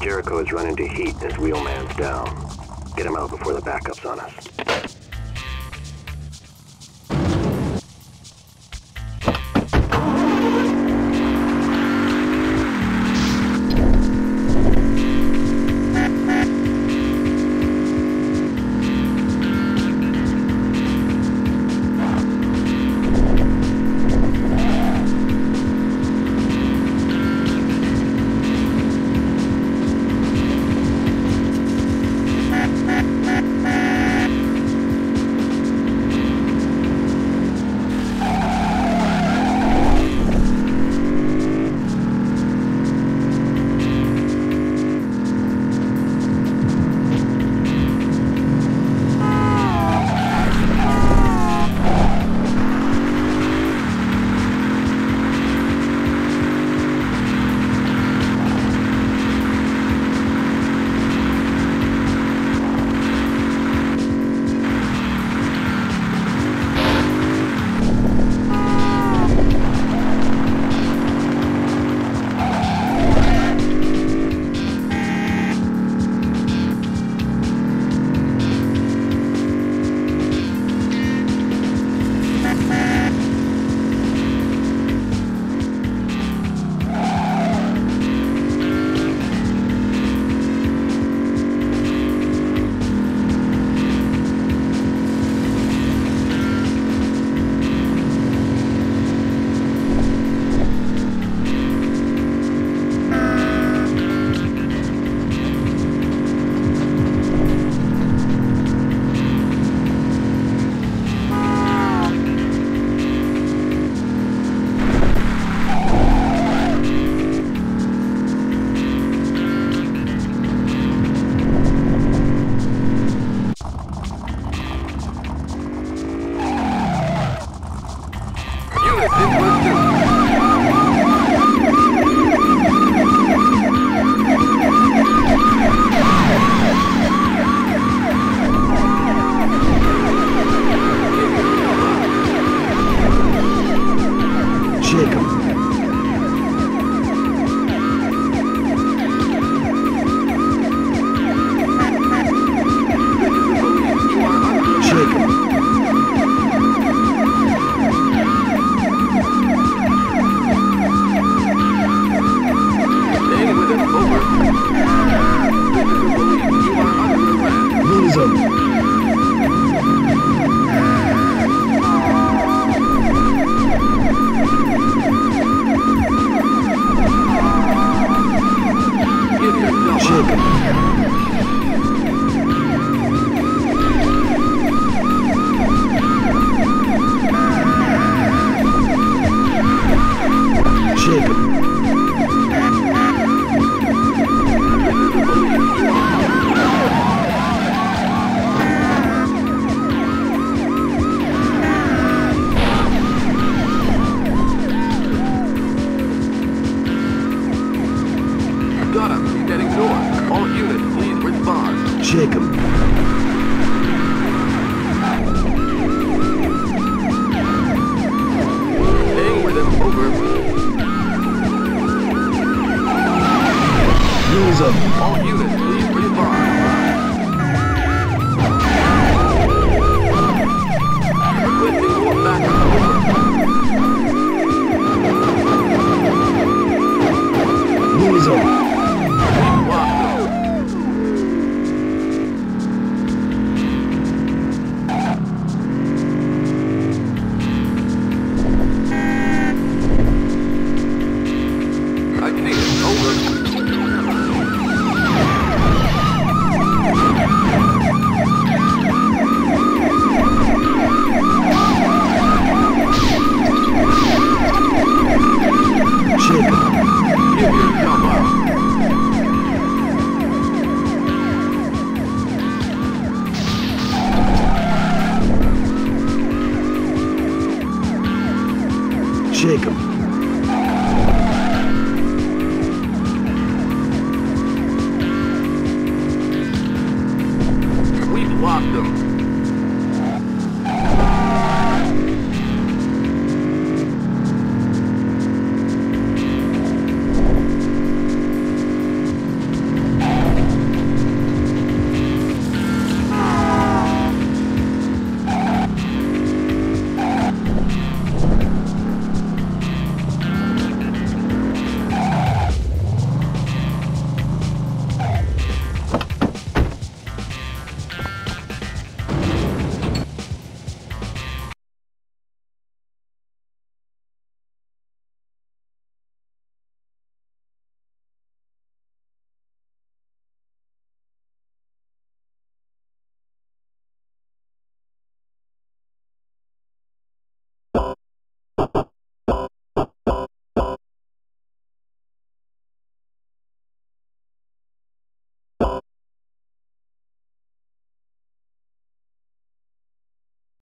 Jericho is running to heat and his wheelman's down. Get him out before the backup's on us. Got him. He's heading north. All units, please respond. Jacob. shake them. We locked them.